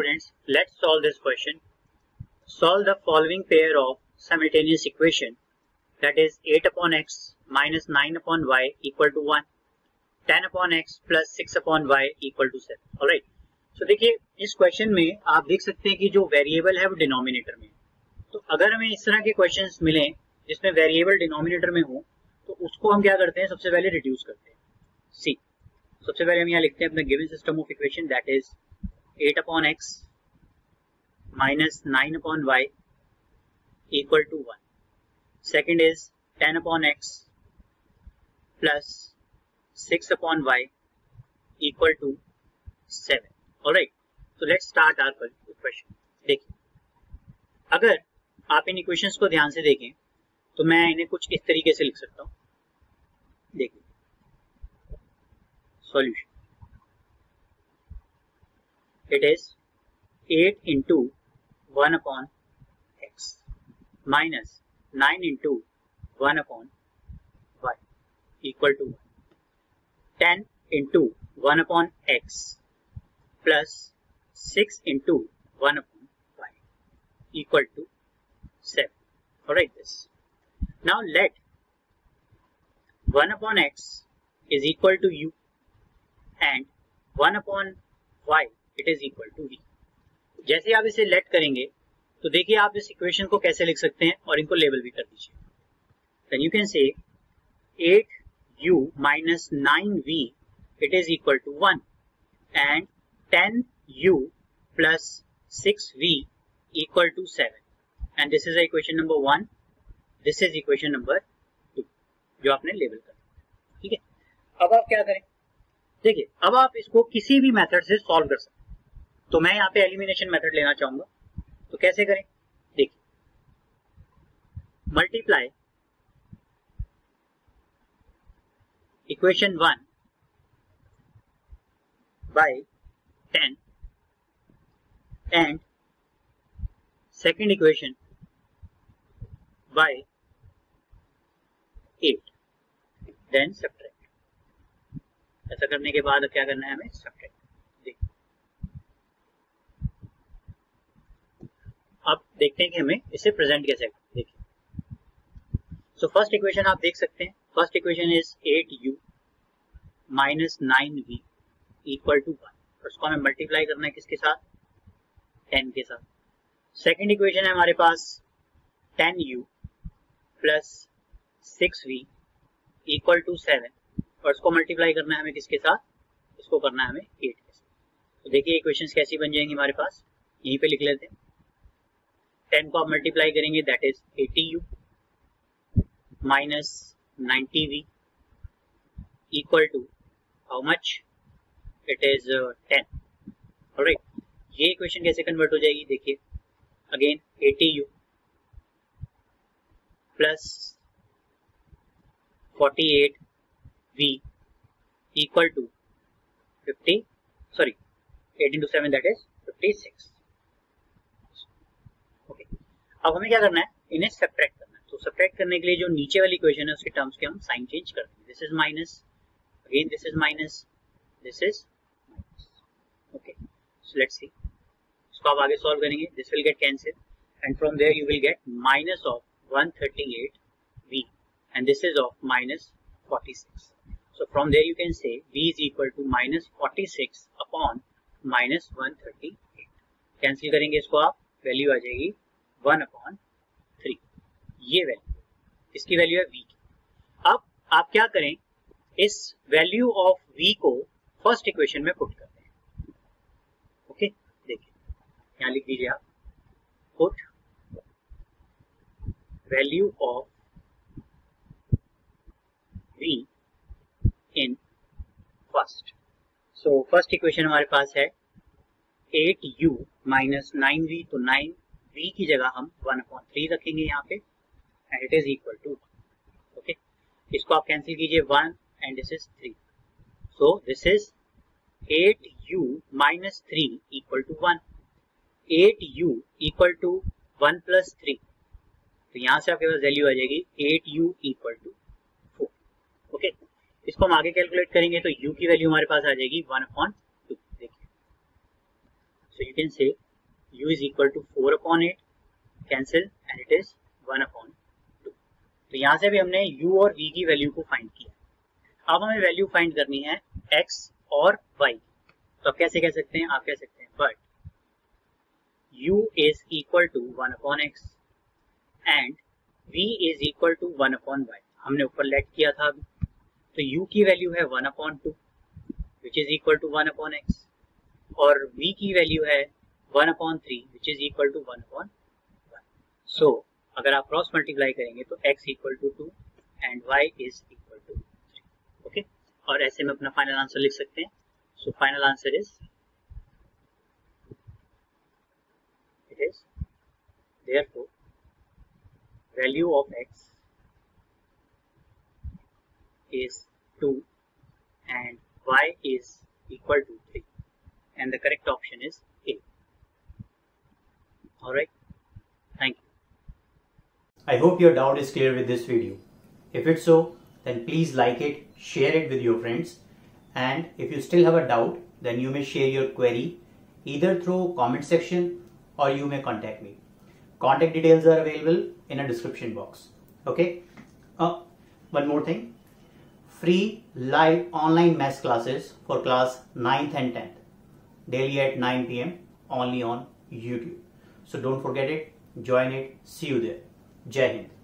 students, let's solve this question. Solve the following pair of simultaneous equation that is 8 upon x minus 9 upon y equal to 1, 10 upon x plus 6 upon y equal to 7. Alright. So देखिए इस question में आप देख सकते हैं कि जो variable है वो डिनोमिनेटर में तो अगर हमें इस तरह के क्वेश्चंस मिले जिसमें वेरिएबल डिनोमिनेटर में हो तो उसको हम क्या करते हैं सबसे पहले रिड्यूस करते हैं सी सबसे पहले हम यहाँ लिखते हैं अपना given system of equation that is eight upon X minus nine upon Y equal to one second is ten upon X plus six upon Y equal to seven और राइट तो लेट स्टार्ट आर क्वेश्चन देखिए, अगर आप इन equations को ध्यान से देखें तो मैं इन्हें कुछ इस तरीके से लिख सकता हूँ। देखिए solution it is 8 into 1 upon x minus 9 into 1 upon y equal to 1. 10 into 1 upon x plus 6 into 1 upon y equal to 7. Alright this. Now let 1 upon x is equal to u and 1 upon y it is equal to V जैसे आप इसे late करेंगे तो देखिए आप इस equation को कैसे लिख सकते हैं और इनको लेबल भी कर दीजिए। देन यू कैन से 8u minus 9v it is equal to 1 and 10u plus 6v equal to 7 and this is equation number 1 this is equation number 2 जो आपने लेबल कर ठीक है? अब आप क्या करें? देखिए, अब आप इसको किसी भी मेथड से सॉल्व कर सकते तो मैं यहाँ पे एलिमिनेशन मेथड लेना चाहूँगा। तो कैसे करें? देखिए। Multiply equation one by ten and second equation by eight, then subtract. ऐसा करने के बाद क्या करना है हमें? सब्ट्रैक्ट अब देखते हैं कि हमें इसे प्रेजेंट कैसे देखिए। सो फ़र्स्ट इक्वेशन आप देख सकते हैं। First equation is eight U minus nine V equal to one उसको हमें मल्टीप्लाई करना है किसके साथ? टेन के साथ। सेकेंड इक्वेशन है हमारे पास ten U plus six V equal to seven और उसको मल्टीप्लाई करना है हमें किसके साथ? इसको करना है हमें एट के साथ। तो देखिए इक्वेशंस कैसी बन जाएँगी हमारे पास। यहीं पे लिख लेते हैं। टेन को आप मल्टीप्लाई करेंगे that is eighty U minus ninety V equal to how much it is ten right ये इक्वेशन कैसे कन्वर्ट हो जाएगी? देखिए। Again eighty U plus forty eight V equal to fifty sorry eight into seven that is fifty six अब हमें क्या करना है? इन्हें सेपरेट करना है। तो सेपरेट करने के लिए जो नीचे वाली इक्वेशन है, उसके टर्म्स के हम साइन चेंज कर देंगे। This is minus again this is minus this is minus okay so let's see इसको आप आगे सॉल्व करेंगे। This will get cancel and from there you will get minus of 138 v. And this is of minus 46 so, from there you can say v is equal to minus 46 upon minus 138 cancel करेंगे इसको आप value आ जाएगी one upon three ये value इसकी value है V की। अब आप क्या करें? इस वैल्यू ऑफ़ वी को फ़र्स्ट इक्वेशन में पुट करते हैं। ओके देखिए। यहाँ लिख दीजिए आप। Put value of V in first so first equation हमारे पास है eight U minus nine V तो नाइन v की जगह हम वन अपॉन थ्री रखेंगे यहाँ पे and it is equal to okay इसको आप कैंसिल कीजिए one and this is three so this is eight U minus three equal to one eight U equal to one plus three तो यहाँ से आपके पास वैल्यू आ जाएगी eight U equal to four okay इसको हम आगे कैलकुलेट करेंगे तो यू की वैल्यू हमारे पास आ जाएगी वन अपॉन टू देखिए। So you can say u is equal to 4 upon 8 cancel, and it is 1 upon 2. तो यहाँ से भी हमने u और v की वैल्यू को फाइंड किया। अब हमें वैल्यू फाइंड करनी है x और y तो आप कैसे कह सकते हैं? आप कह सकते हैं but u is equal to 1 upon x and v is equal to 1 upon y हमने ऊपर लेट किया था अभी। तो u की वैल्यू है 1 upon 2 which is equal to 1 upon x, और v की वैल्यू है 1 upon 3 which is equal to 1 upon 1 so, अगर आप क्रॉस मल्टीप्लाई करेंगे तो x equal to two and y is equal to three okay और ऐसे में अपना फाइनल आंसर लिख सकते हैं। So final answer is it is therefore, value of x is 2 and y is equal to 3 and the correct option is A. Alright, thank you. I hope your doubt is clear with this video. If it's so, then please like it, share it with your friends and if you still have a doubt, then you may share your query either through comment section or you may contact me. Contact details are available in a description box. Okay. Uh, one more thing. Free live online maths classes for class 9th and 10th daily at 9 pm only on YouTube. So don't forget it. Join it. See you there. Jai Hind.